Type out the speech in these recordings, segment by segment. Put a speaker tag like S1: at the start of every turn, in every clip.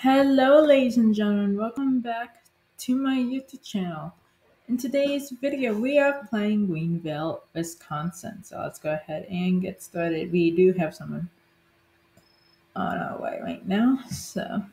S1: Hello ladies and gentlemen, welcome back to my YouTube channel. In today's video, we are playing Greenville, Wisconsin. So let's go ahead and get started. We do have someone on our way right now, so.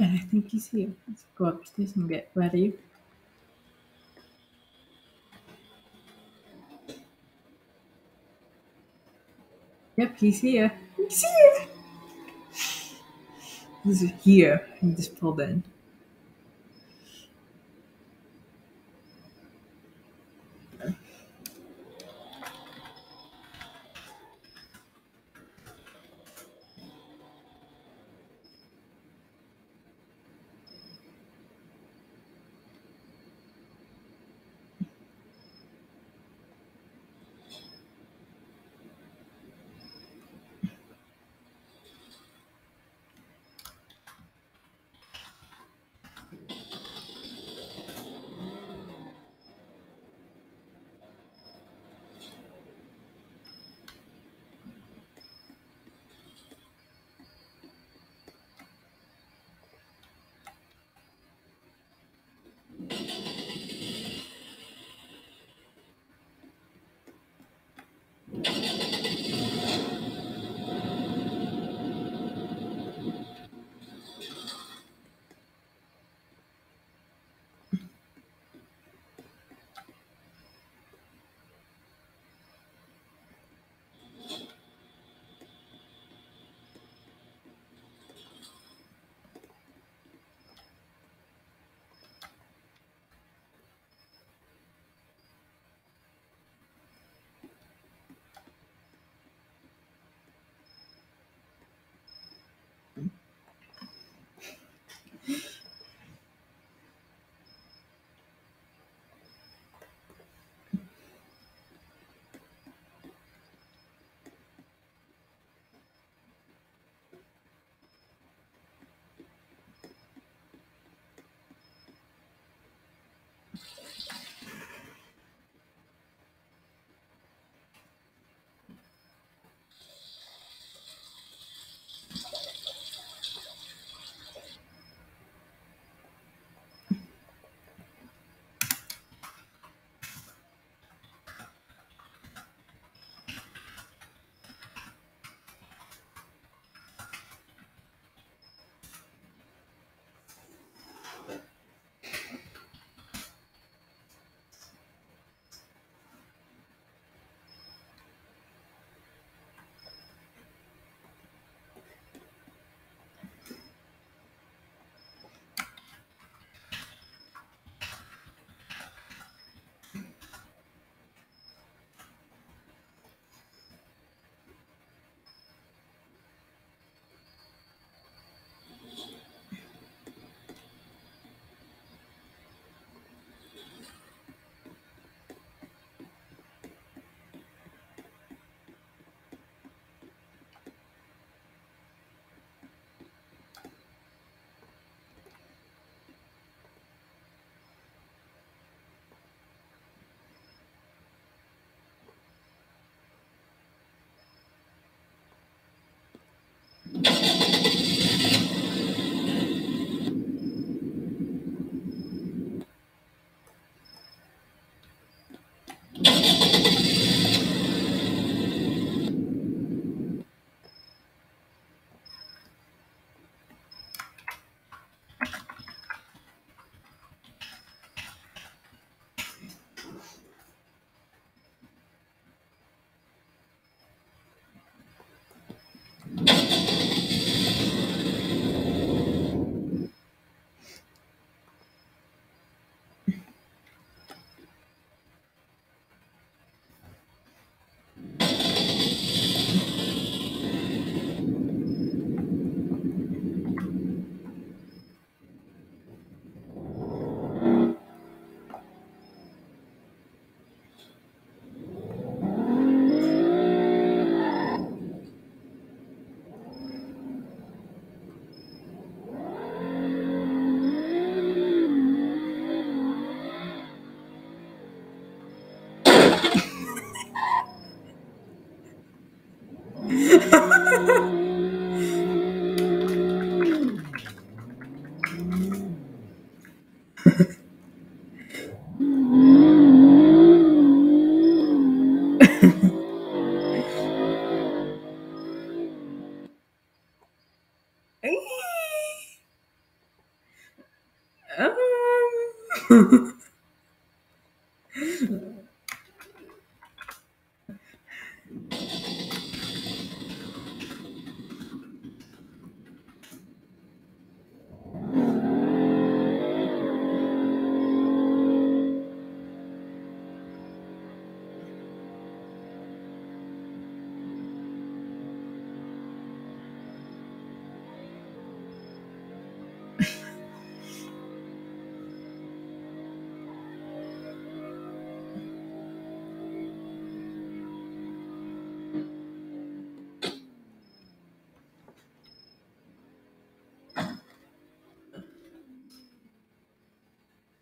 S1: And I think he's here. Let's go upstairs and get ready. Yep, he's here. He's here. He's here. He just pulled in.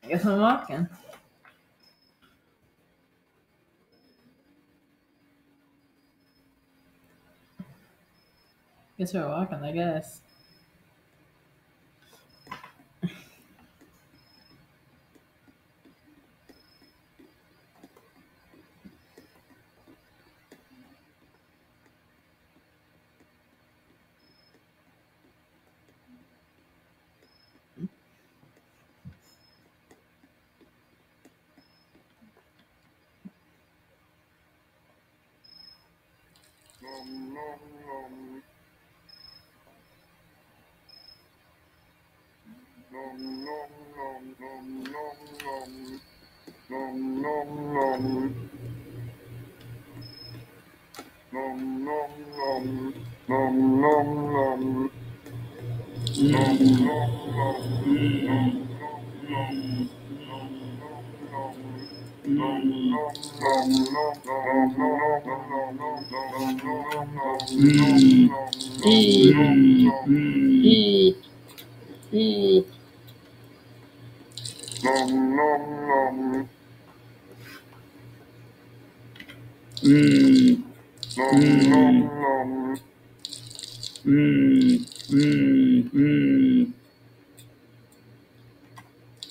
S2: I guess I'm walking. Guess we're walking, I guess. mmm
S3: mm, mm.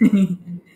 S3: 嘿
S2: 嘿嘿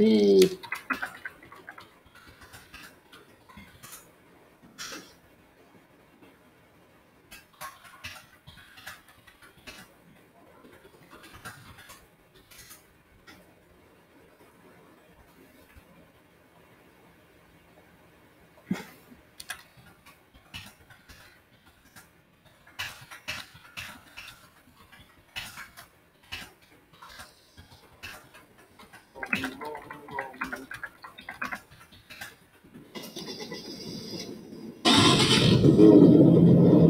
S1: e どうも。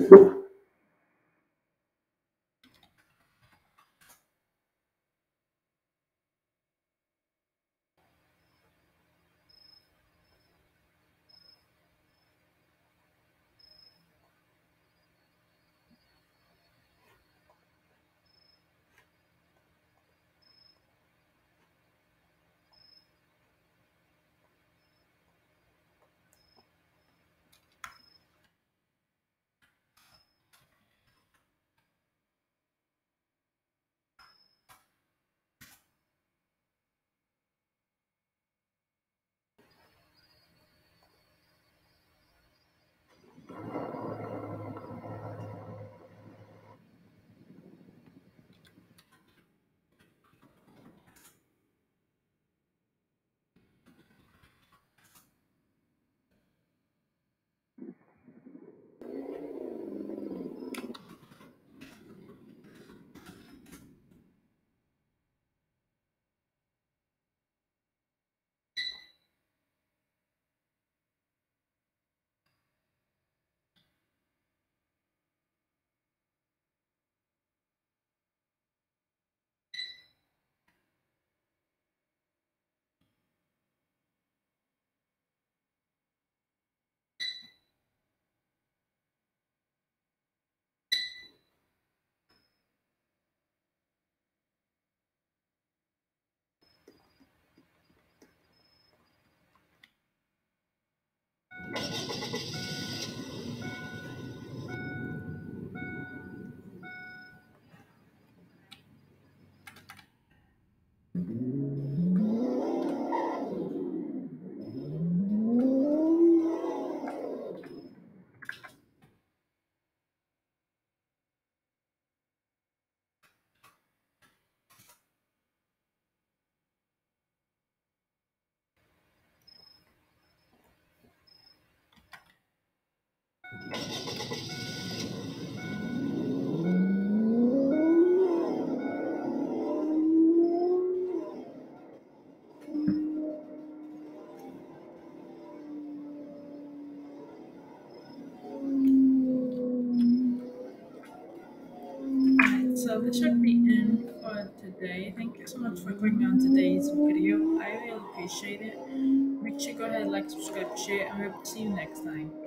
S1: Alright, this should be in for today. Thank you so much for clicking on today's video. I really appreciate it. Make sure you go ahead, like, subscribe, share, and we'll see you next time.